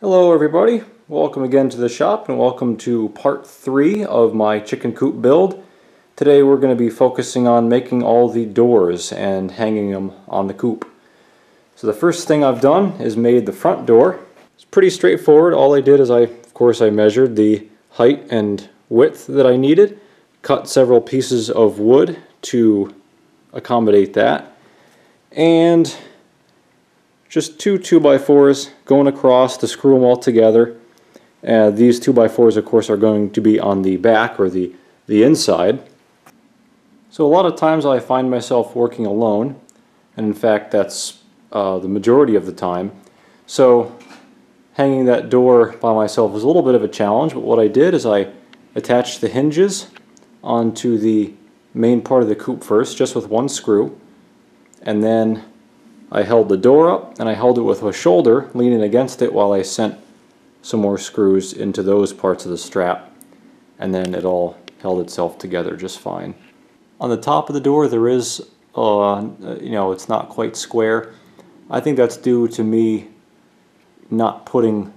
Hello everybody, welcome again to the shop and welcome to part 3 of my chicken coop build. Today we're going to be focusing on making all the doors and hanging them on the coop. So the first thing I've done is made the front door. It's pretty straightforward, all I did is I, of course I measured the height and width that I needed, cut several pieces of wood to accommodate that, and just two 2x4s going across to screw them all together. Uh, these 2x4s of course are going to be on the back or the, the inside. So a lot of times I find myself working alone and in fact that's uh, the majority of the time. So hanging that door by myself was a little bit of a challenge but what I did is I attached the hinges onto the main part of the coop first just with one screw and then I held the door up and I held it with a shoulder leaning against it while I sent some more screws into those parts of the strap and then it all held itself together just fine. On the top of the door there is, uh, you know, it's not quite square. I think that's due to me not putting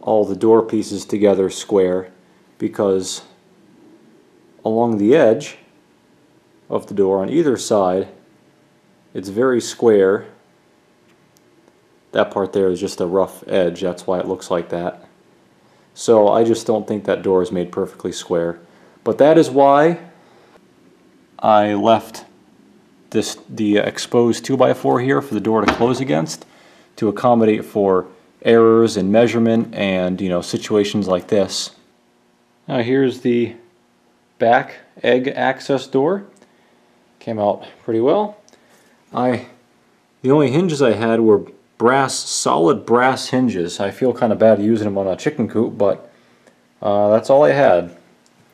all the door pieces together square because along the edge of the door on either side it's very square. That part there is just a rough edge, that's why it looks like that. So I just don't think that door is made perfectly square. But that is why I left this the exposed 2x4 here for the door to close against to accommodate for errors in measurement and you know situations like this. Now here's the back egg access door. Came out pretty well. I the only hinges I had were brass, solid brass hinges. I feel kind of bad using them on a chicken coop, but uh, that's all I had.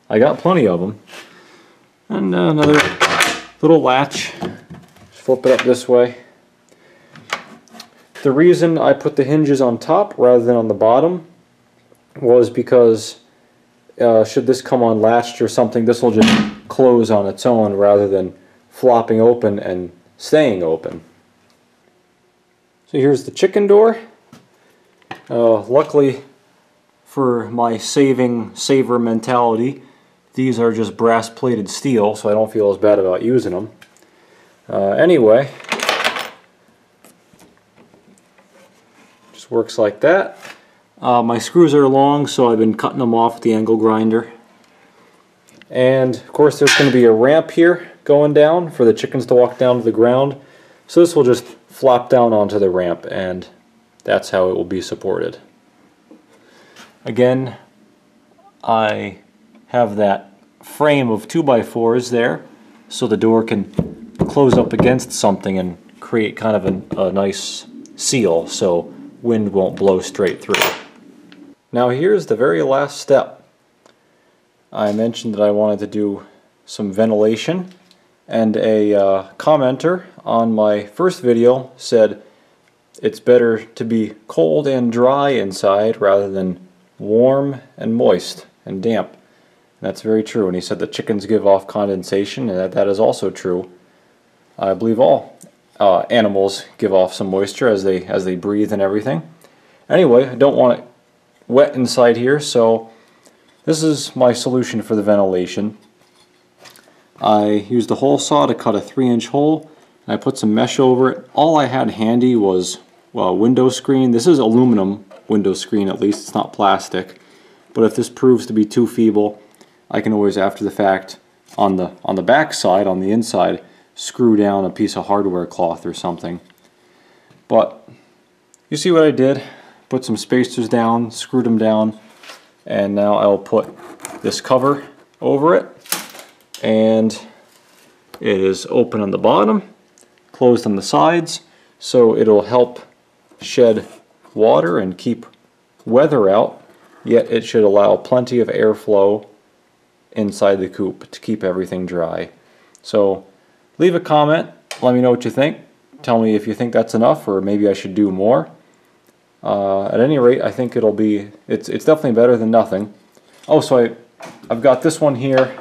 I got plenty of them. And uh, another little latch. Flip it up this way. The reason I put the hinges on top rather than on the bottom was because uh, should this come unlatched or something, this will just close on its own rather than flopping open and staying open. So here's the chicken door. Uh, luckily for my saving saver mentality, these are just brass plated steel, so I don't feel as bad about using them. Uh, anyway, just works like that. Uh, my screws are long, so I've been cutting them off with the angle grinder. And of course there's going to be a ramp here going down for the chickens to walk down to the ground. So this will just flop down onto the ramp and that's how it will be supported. Again, I have that frame of 2x4s there so the door can close up against something and create kind of a, a nice seal so wind won't blow straight through. Now here's the very last step. I mentioned that I wanted to do some ventilation and a uh, commenter on my first video said it's better to be cold and dry inside rather than warm and moist and damp. And that's very true. And he said the chickens give off condensation, and that, that is also true. I believe all uh, animals give off some moisture as they as they breathe and everything. Anyway, I don't want it wet inside here, so this is my solution for the ventilation. I used a hole saw to cut a 3 inch hole and I put some mesh over it. All I had handy was well, a window screen. This is aluminum window screen at least, it's not plastic. But if this proves to be too feeble, I can always after the fact on the on the back side, on the inside, screw down a piece of hardware cloth or something. But you see what I did? Put some spacers down, screwed them down, and now I'll put this cover over it. And it is open on the bottom closed on the sides so it'll help shed water and keep weather out yet it should allow plenty of airflow inside the coop to keep everything dry. So leave a comment let me know what you think. Tell me if you think that's enough or maybe I should do more uh, at any rate I think it'll be it's, it's definitely better than nothing oh so I I've got this one here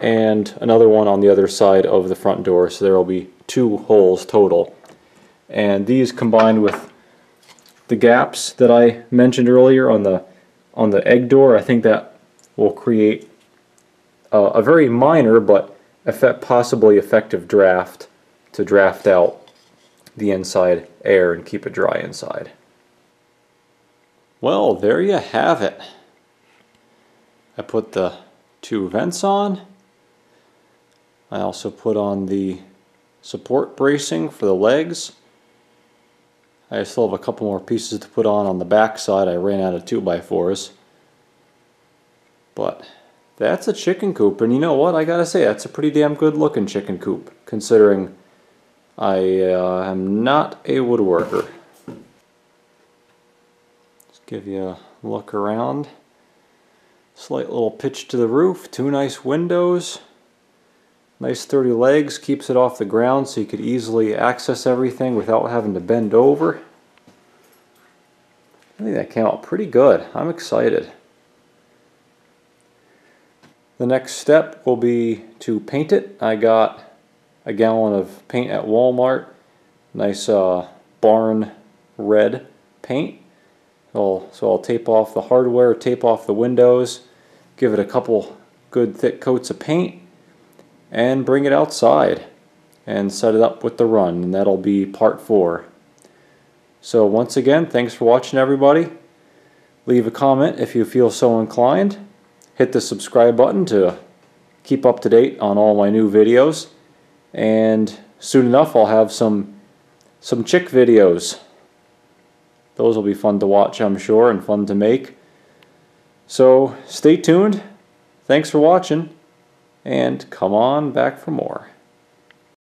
and another one on the other side of the front door so there will be two holes total and these combined with the gaps that I mentioned earlier on the on the egg door. I think that will create a, a very minor but effect, possibly effective draft to draft out the inside air and keep it dry inside. Well, there you have it. I put the two vents on. I also put on the support bracing for the legs. I still have a couple more pieces to put on on the back side. I ran out of 2x4s. But that's a chicken coop. And you know what? I gotta say, that's a pretty damn good looking chicken coop. Considering I uh, am not a woodworker. Let's give you a look around. Slight little pitch to the roof. Two nice windows. Nice sturdy legs, keeps it off the ground so you could easily access everything without having to bend over. I think that came out pretty good. I'm excited. The next step will be to paint it. I got a gallon of paint at Walmart. Nice uh, barn red paint. I'll, so I'll tape off the hardware, tape off the windows, give it a couple good thick coats of paint and bring it outside and set it up with the run and that'll be part four. So once again, thanks for watching everybody. Leave a comment if you feel so inclined. Hit the subscribe button to keep up to date on all my new videos. And soon enough I'll have some some chick videos. Those will be fun to watch I'm sure and fun to make. So stay tuned. Thanks for watching and come on back for more.